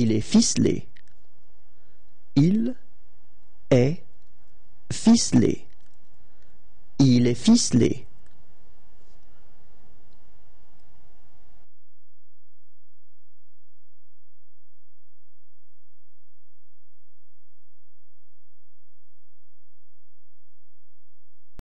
Il est ficelé. Il est ficelé. Il est ficelé.